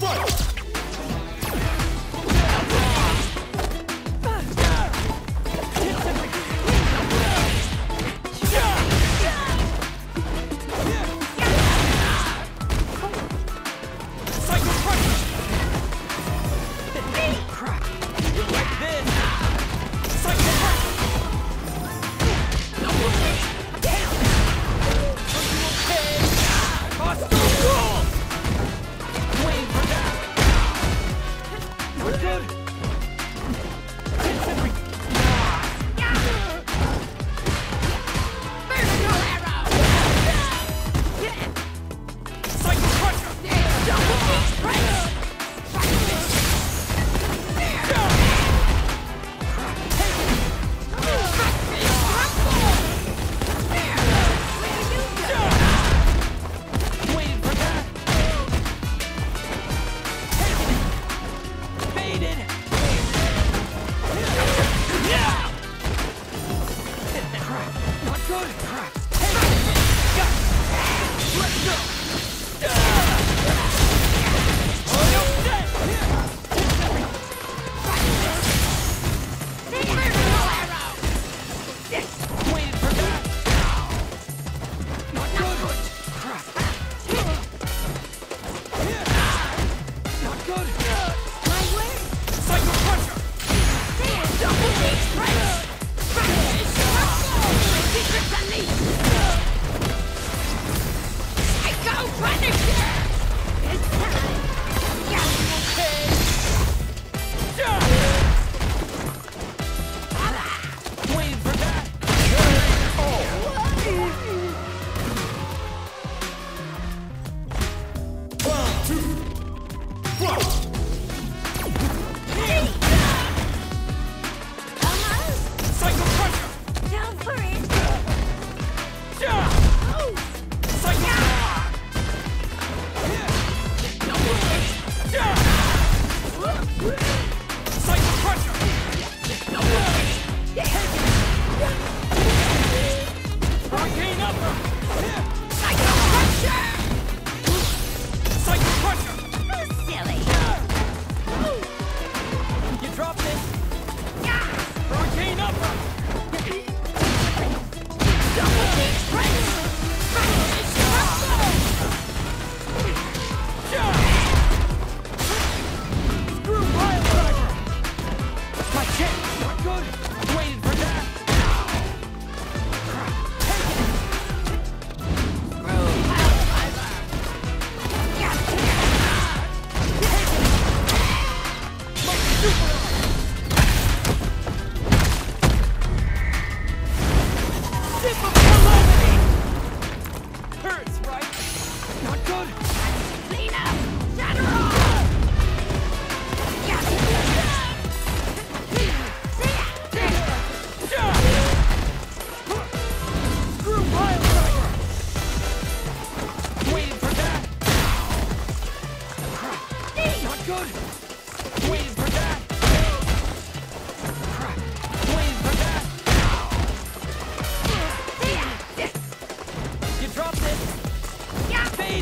Psycho Waiting Hurricane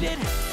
It!